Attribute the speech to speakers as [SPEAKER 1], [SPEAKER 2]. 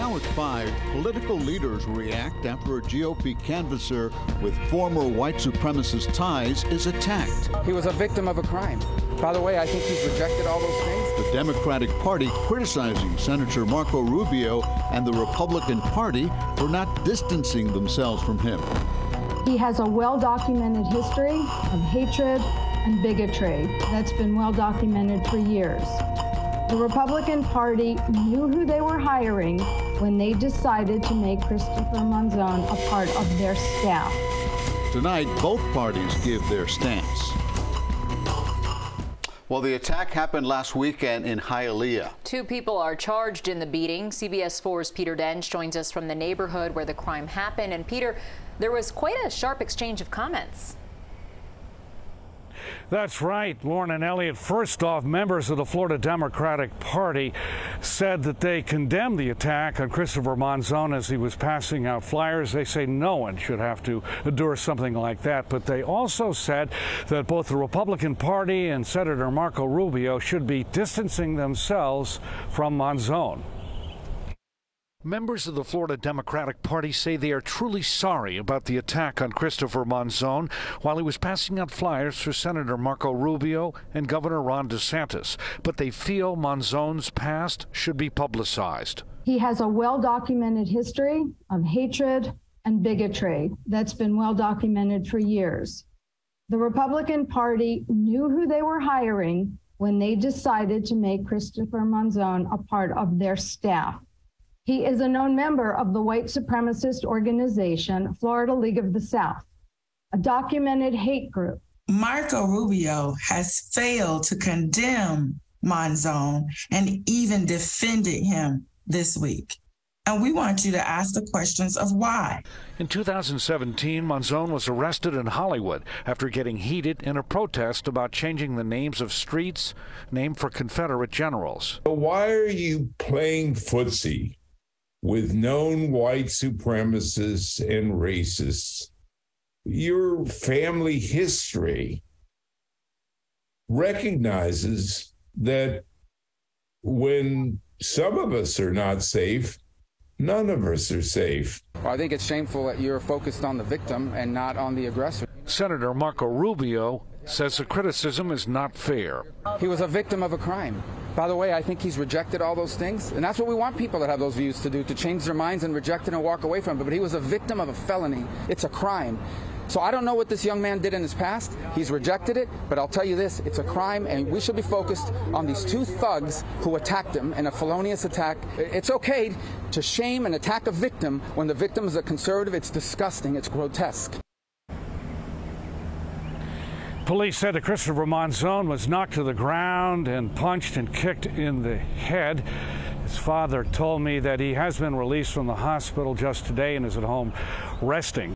[SPEAKER 1] Now at 5, political leaders react after a GOP canvasser with former white supremacist ties is attacked.
[SPEAKER 2] He was a victim of a crime. By the way, I think he's rejected all those things.
[SPEAKER 1] The Democratic Party criticizing Senator Marco Rubio and the Republican Party for not distancing themselves from him.
[SPEAKER 3] He has a well documented history of hatred and bigotry that's been well documented for years. The Republican Party knew who they were hiring when they decided to make Christopher Monzon a part of their staff.
[SPEAKER 1] Tonight, both parties give their stance. Well, the attack happened last weekend in Hialeah.
[SPEAKER 4] Two people are charged in the beating. CBS 4's Peter D'Oench joins us from the neighborhood where the crime happened. And Peter, there was quite a sharp exchange of comments.
[SPEAKER 5] That's right, Lauren and Elliott. First off, members of the Florida Democratic Party said that they condemned the attack on Christopher Monzon as he was passing out flyers. They say no one should have to endure something like that. But they also said that both the Republican Party and Senator Marco Rubio should be distancing themselves from Monzon. Members of the Florida Democratic Party say they are truly sorry about the attack on Christopher Monzon while he was passing out flyers for Senator Marco Rubio and Governor Ron DeSantis, but they feel Monzon's past should be publicized.
[SPEAKER 3] He has a well documented history of hatred and bigotry that's been well documented for years. The Republican Party knew who they were hiring when they decided to make Christopher Monzon a part of their staff. He is a known member of the white supremacist organization, Florida League of the South, a documented hate group.
[SPEAKER 6] Marco Rubio has failed to condemn Monzon and even defended him this week. And we want you to ask the questions of why.
[SPEAKER 5] In 2017, Monzon was arrested in Hollywood after getting heated in a protest about changing the names of streets named for Confederate generals.
[SPEAKER 7] Why are you playing footsie with known white supremacists and racists, your family history recognizes that when some of us are not safe, none of us are safe.
[SPEAKER 2] Well, I think it's shameful that you're focused on the victim and not on the aggressor.
[SPEAKER 5] Senator Marco Rubio says the criticism is not fair.
[SPEAKER 2] He was a victim of a crime. By the way, I think he's rejected all those things, and that's what we want people that have those views to do, to change their minds and reject it and walk away from it. But he was a victim of a felony. It's a crime. So I don't know what this young man did in his past. He's rejected it, but I'll tell you this, it's a crime, and we should be focused on these two thugs who attacked him in a felonious attack. It's okay to shame and attack a victim when the victim is a conservative. It's disgusting. It's grotesque.
[SPEAKER 5] Police said that Christopher Monzon was knocked to the ground and punched and kicked in the head. His father told me that he has been released from the hospital just today and is at home resting.